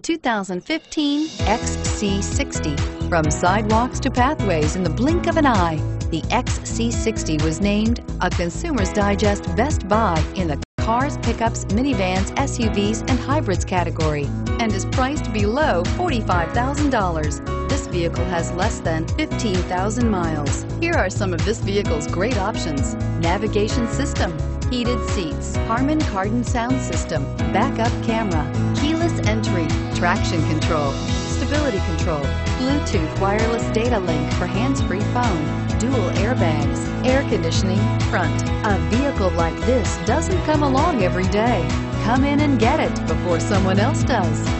2015 XC60. From sidewalks to pathways in the blink of an eye, the XC60 was named a Consumer's Digest Best Buy in the cars, pickups, minivans, SUVs, and hybrids category and is priced below $45,000. This vehicle has less than 15,000 miles. Here are some of this vehicle's great options. Navigation system, heated seats, Harman Kardon sound system, backup camera, keyless traction control, stability control, Bluetooth wireless data link for hands-free phone, dual airbags, air conditioning, front. A vehicle like this doesn't come along every day. Come in and get it before someone else does.